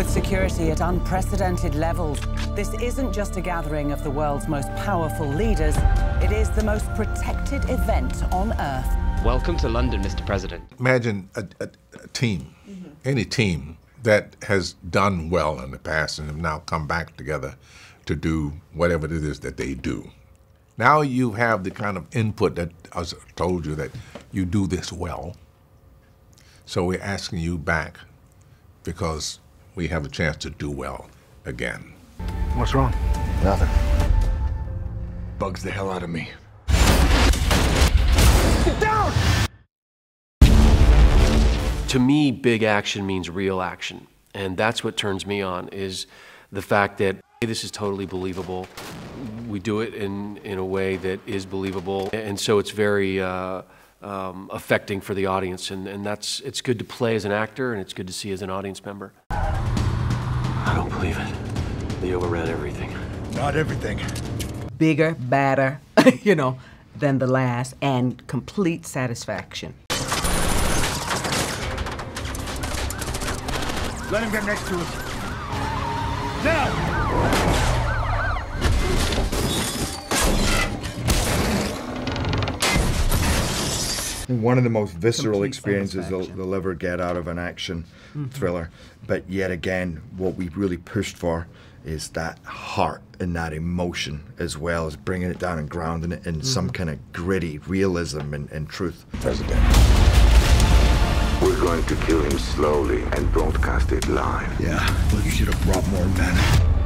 With security at unprecedented levels, this isn't just a gathering of the world's most powerful leaders, it is the most protected event on Earth. Welcome to London, Mr. President. Imagine a, a, a team, mm-hmm. any team that has done well in the past and have now come back together to do whatever it is that they do. Now you have the kind of input that I told you that you do this well. So we're asking you back because we have a chance to do well again. What's wrong? Nothing. Bugs the hell out of me. Get down! To me, big action means real action. And that's what turns me on, is the fact that this is totally believable. We do it in, in a way that is believable. And so it's very, uh, um, affecting for the audience. And, and that's, it's good to play as an actor and it's good to see as an audience member. I don't believe it. They overran everything. Not everything. Bigger, badder, you know, than the last, and complete satisfaction. Let him get next to us. Now! One of the most visceral Complete experiences they'll, they'll, ever get out of an action mm-hmm. thriller. But yet again, what we really pushed for is that heart and that emotion as well as bringing it down and grounding it in mm-hmm. some kind of gritty realism and, and truth. President. We're going to kill him slowly and broadcast it live. Yeah, well, you should have brought more men.